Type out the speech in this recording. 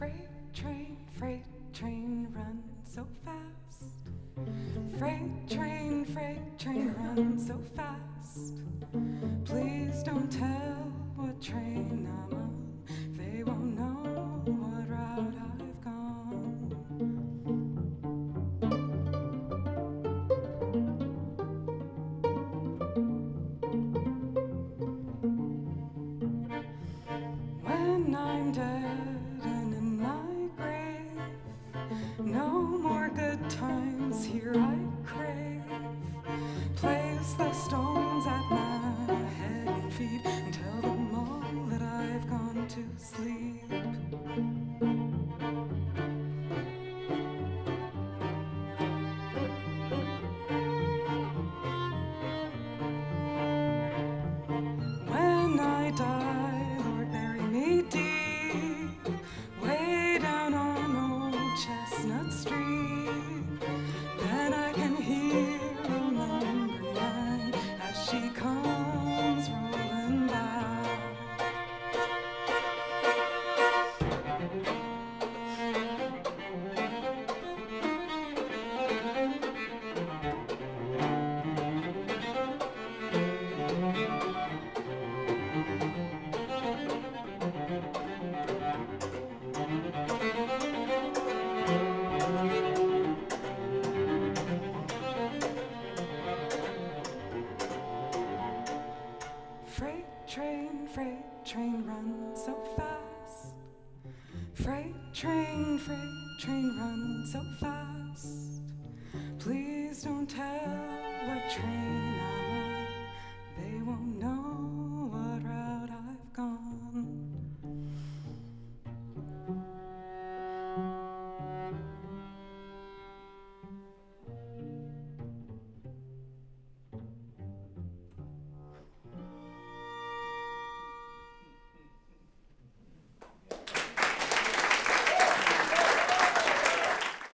Freight train, freight train, run so fast. Freight train, freight train, run so fast. Please don't tell what train. Here I crave. Place the stones at my head and feet and tell them all that I've gone to sleep. Train, freight train, run so fast. Freight train, freight train, run so fast. Please don't tell